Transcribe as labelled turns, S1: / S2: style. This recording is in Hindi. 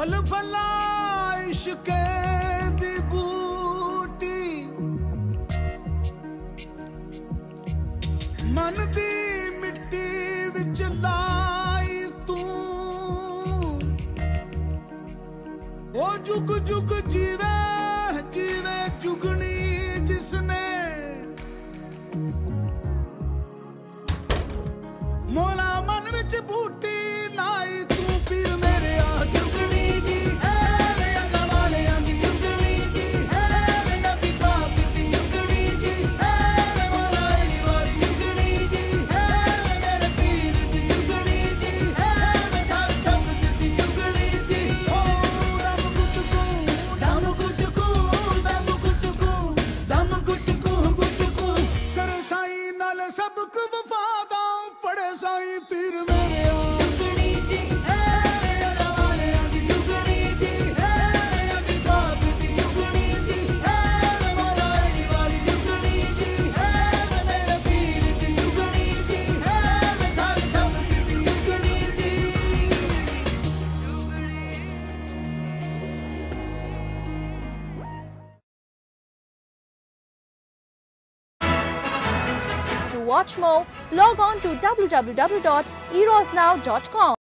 S1: अलफला इश्क दी बूटी मन दी मिट्टी बिच लाई तू। ओ जुग जुग जीवे सबक वफादा पड़े साई पीर में।
S2: watch more, log on to www.erosnow.com.